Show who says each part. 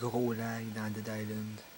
Speaker 1: gros lac dans Dead Island.